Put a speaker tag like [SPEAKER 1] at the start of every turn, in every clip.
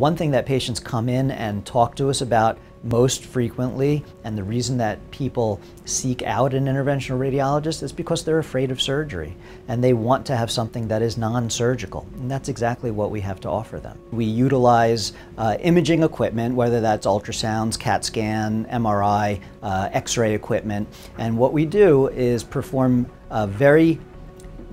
[SPEAKER 1] one thing that patients come in and talk to us about most frequently, and the reason that people seek out an interventional radiologist is because they're afraid of surgery and they want to have something that is non surgical. And that's exactly what we have to offer them. We utilize uh, imaging equipment, whether that's ultrasounds, CAT scan, MRI, uh, x ray equipment, and what we do is perform a very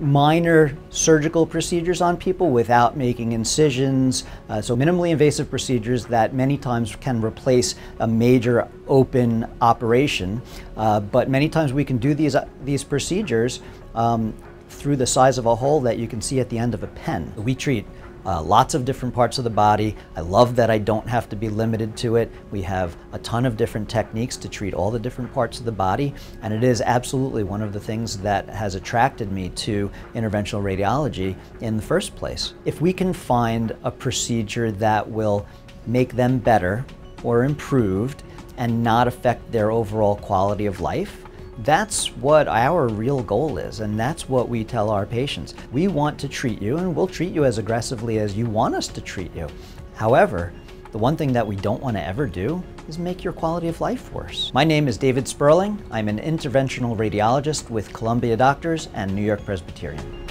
[SPEAKER 1] minor surgical procedures on people without making incisions. Uh, so minimally invasive procedures that many times can replace a major open operation. Uh, but many times we can do these, uh, these procedures um, through the size of a hole that you can see at the end of a pen. We treat uh, lots of different parts of the body. I love that I don't have to be limited to it. We have a ton of different techniques to treat all the different parts of the body, and it is absolutely one of the things that has attracted me to interventional radiology in the first place. If we can find a procedure that will make them better or improved and not affect their overall quality of life, that's what our real goal is, and that's what we tell our patients. We want to treat you, and we'll treat you as aggressively as you want us to treat you. However, the one thing that we don't want to ever do is make your quality of life worse. My name is David Sperling. I'm an interventional radiologist with Columbia Doctors and New York Presbyterian.